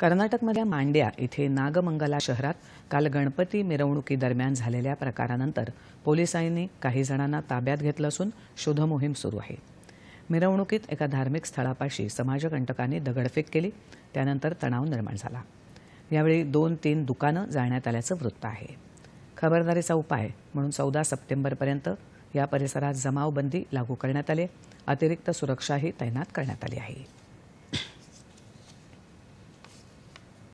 कर्नाटकमधल्या मांड्या इथे नागमंगला शहरात काल गणपती मिरवणुकीदरम्यान झालेल्या प्रकारानंतर पोलिसांनी काही जणांना ताब्यात घेतलं असून शोधमोहीम सुरू आहे. मिरवणुकीत एका धार्मिक स्थळापाशी समाजकंटकांनी दगडफेक केली त्यानंतर तणाव निर्माण झाला. यावेळी दोन तीन दुकानं जाळण्यात आल्याचं वृत्त आहे. खबरदारीचा उपाय म्हणून चौदा सप्टेंबरपर्यंत या परिसरात जमावबंदी लागू करण्यात आली. अतिरिक्त सुरक्षाही तैनात करण्यात आली आहे.